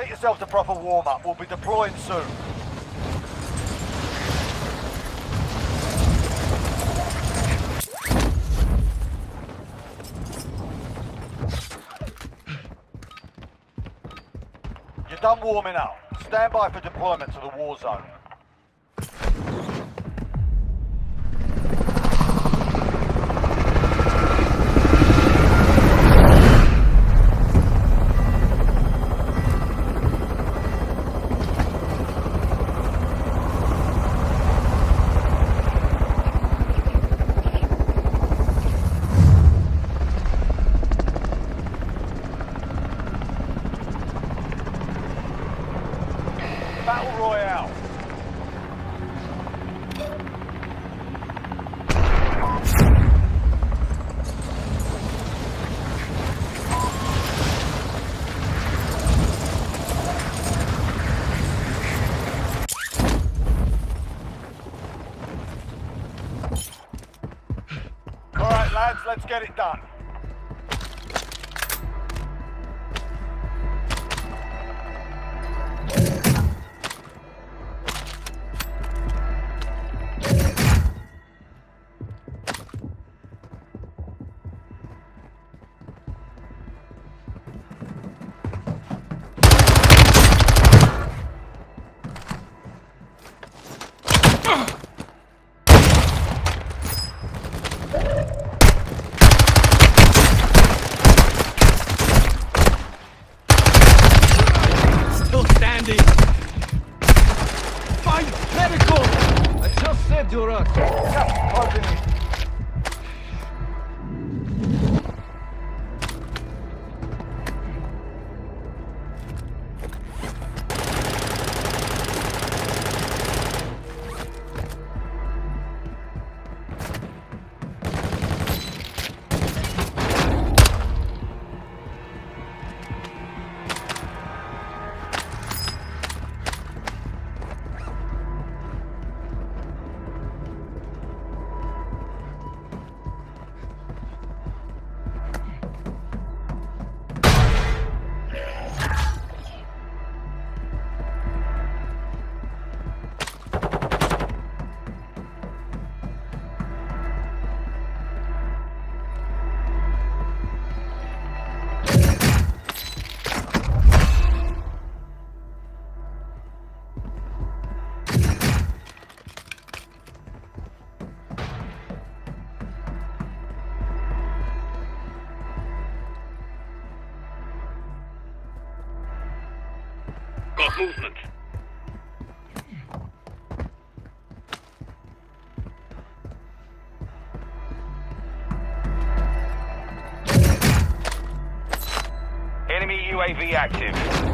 Get yourself to proper warm-up. We'll be deploying soon. You're done warming up. Stand by for deployment to the war zone. Let's get it done. Movement. Enemy UAV active.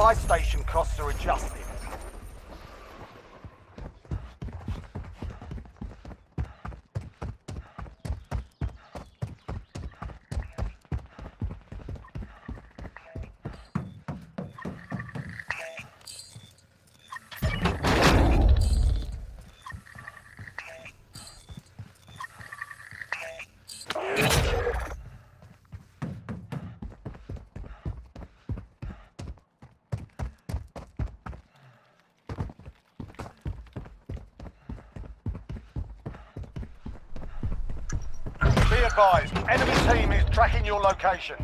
Buy station costs are adjusted. Be advised, enemy team is tracking your location.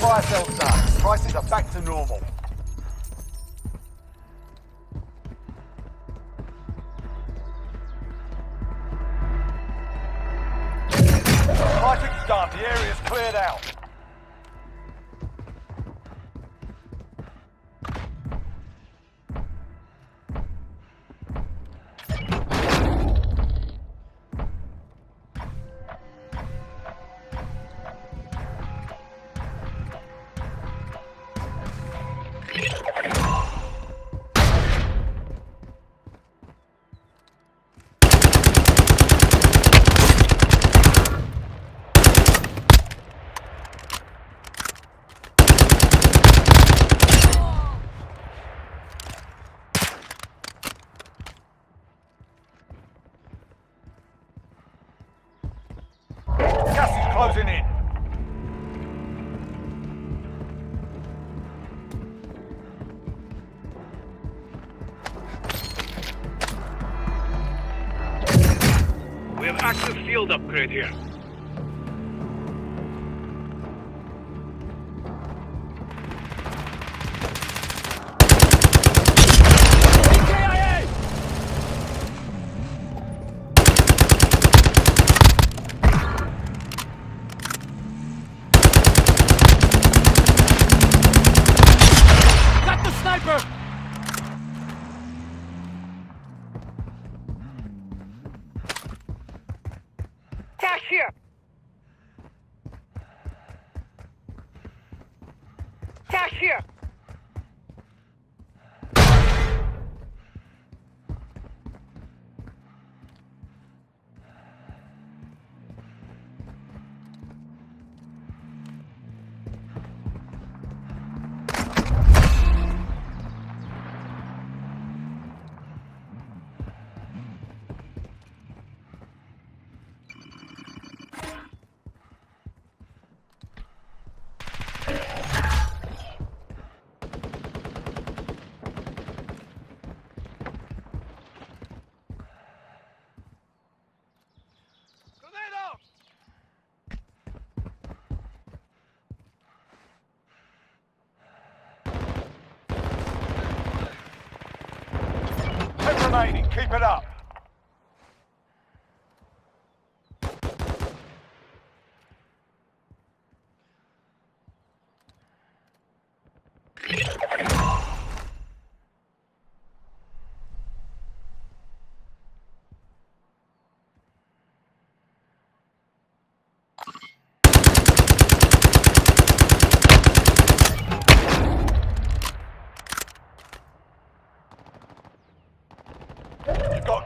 fire sales done. Prices are back to normal. Fighting's done. The area's cleared out. Closing in. Have active field upgrade here. Remaining. Keep it up.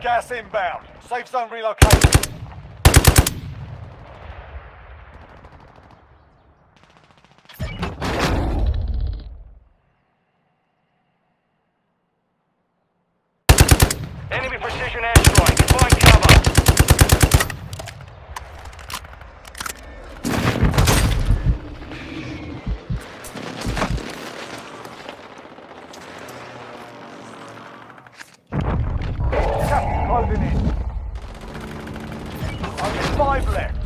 Gas inbound. Safe zone relocated. Enemy precision airstrike. Gas is